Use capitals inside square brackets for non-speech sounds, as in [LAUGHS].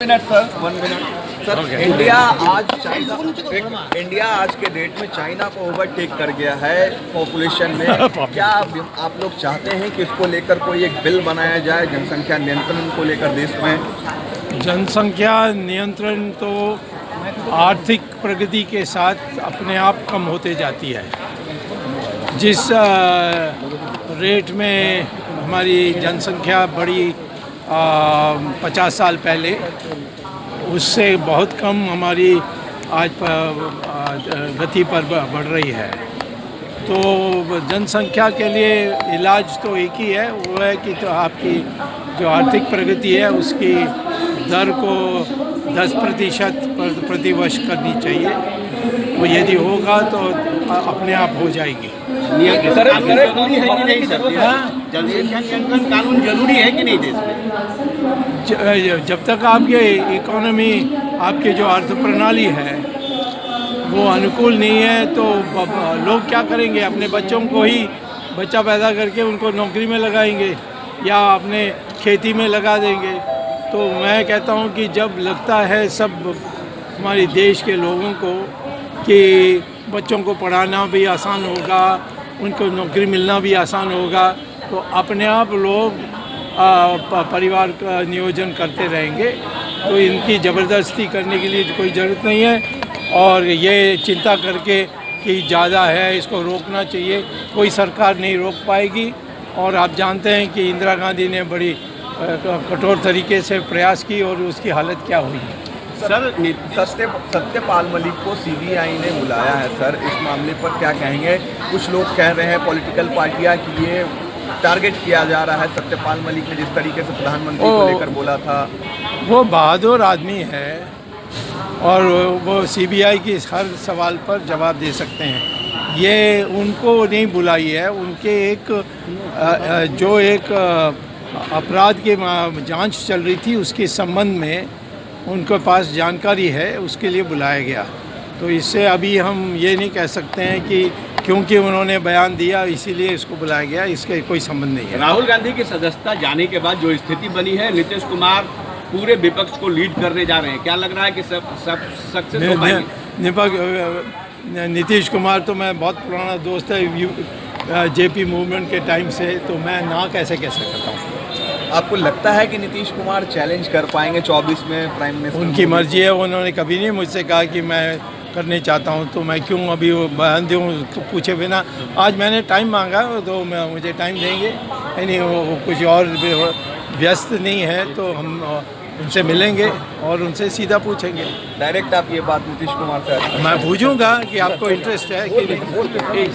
Minute sir. One minute sir India आज China India आज के डेट में चाइना को ओवरटेक कर गया है पॉपुलेशन में। [LAUGHS] क्या आप, आप लोग चाहते हैं कि इसको लेकर कोई एक बिल बनाया जाए जनसंख्या नियंत्रण को लेकर देश में? जनसंख्या नियंत्रण तो आर्थिक प्रगति के साथ अपने आप कम होते जाती है। जिस रेट में हमारी जनसंख्या बढ़ी पचास साल पहले। उससे बहुत कम हमारी आज गति पर बढ़ रही है। तो जनसंख्या के लिए इलाज तो एक ही है वो है कि तो आपकी जो आर्थिक प्रगति है उसकी दर को 10 प्रतिशत प्रतिवर्ष करनी चाहिए। वो यदि होगा तो अपने आप हो जाएगी। Sir sir? कानून ज़रूरी है कि नहीं देश में? जब तक आपके इकोनॉमी आपके जो अर्थ प्रणाली है, वो अनुकूल नहीं है तो लोग क्या करेंगे? अपने बच्चों को ही बच्चा पैदा करके उनको नौकरी में लगाएँगे या अपने खेती में लगा देंगे? तो मैं कहता हूँ कि जब लगता है सब हमारे देश के लोगों को कि बच्चों को पढ़ाना भी आसान होगा, उनको नौकरी मिलना भी आसान होगा तो अपने आप लोग परिवार का नियोजन करते रहेंगे। तो इनकी ज़बरदस्ती करने के लिए कोई ज़रूरत नहीं है और ये चिंता करके कि ज़्यादा है, इसको रोकना चाहिए। कोई सरकार नहीं रोक पाएगी और आप जानते हैं कि इंदिरा गांधी ने बड़ी कठोर तरीके से प्रयास की और उसकी हालत क्या हुई। है सर सत्य, सत्यपाल मलिक को सीबीआई ने बुलाया है, सर। इस मामले पर क्या कहेंगे? कुछ लोग कह रहे हैं, पॉलिटिकल पार्टियाँ कि ये टारगेट किया जा रहा है सत्यपाल मलिक ने जिस तरीके से प्रधानमंत्री को लेकर बोला था। वो बहादुर आदमी है और वो सीबीआई की हर सवाल पर जवाब दे सकते हैं। ये उनको नहीं बुलाई है उनके एक जो एक अपराध की जाँच चल रही थी उसके संबंध में उनके पास जानकारी है उसके लिए बुलाया गया। तो इससे अभी हम ये नहीं कह सकते हैं कि क्योंकि उन्होंने बयान दिया इसीलिए इसको बुलाया गया इसके कोई संबंध नहीं है। राहुल गांधी की सदस्यता जाने के बाद जो स्थिति बनी है नीतीश कुमार पूरे विपक्ष को लीड करने जा रहे हैं। क्या लग रहा है कि सब सब सक्सेस हो पाएँगे? नीतीश कुमार तो मैं बहुत पुराना दोस्त है जेपी मूवमेंट के टाइम से तो मैं ना कैसे कह सकता हूँ। आपको लगता है कि नीतीश कुमार चैलेंज कर पाएँगे 24 में प्राइम मिनिस्टर उनकी मर्ज़ी है उन्होंने कभी नहीं मुझसे कहा कि मैं करने चाहता हूँ तो मैं क्यों अभी वो बयान दूँ तो पूछे बिना। आज मैंने टाइम मांगा तो मैं मुझे टाइम देंगे। यानी वो वो कुछ और व्यस्त नहीं है तो हम उनसे मिलेंगे और उनसे सीधा पूछेंगे। डायरेक्ट आप ये बात नीतीश कुमार से मैं पूछूँगा कि आपको इंटरेस्ट है कि